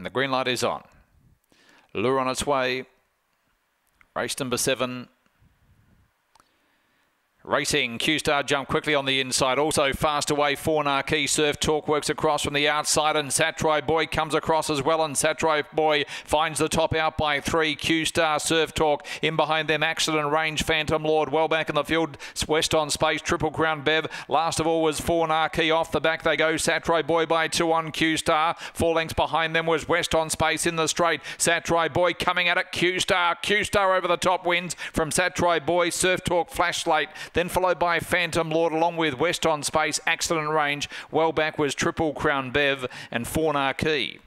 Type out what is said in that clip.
And the green light is on. Lure on its way. Race number seven. Racing, Q-Star jump quickly on the inside. Also fast away, Four Narkey. Surf Talk works across from the outside and Satry Boy comes across as well and Satry Boy finds the top out by three. Q-Star, Surf Talk in behind them. Accident Range, Phantom Lord well back in the field. West on space, Triple Crown Bev. Last of all was Four Narkey. Off the back they go. Satry Boy by two on Q-Star. Four lengths behind them was West on space in the straight. Satry Boy coming at it. Q-Star. Q-Star over the top wins from Satry Boy. Surf Talk Flashlight then followed by Phantom Lord along with West on Space, Accident Range. Well back was Triple Crown Bev and Four Key.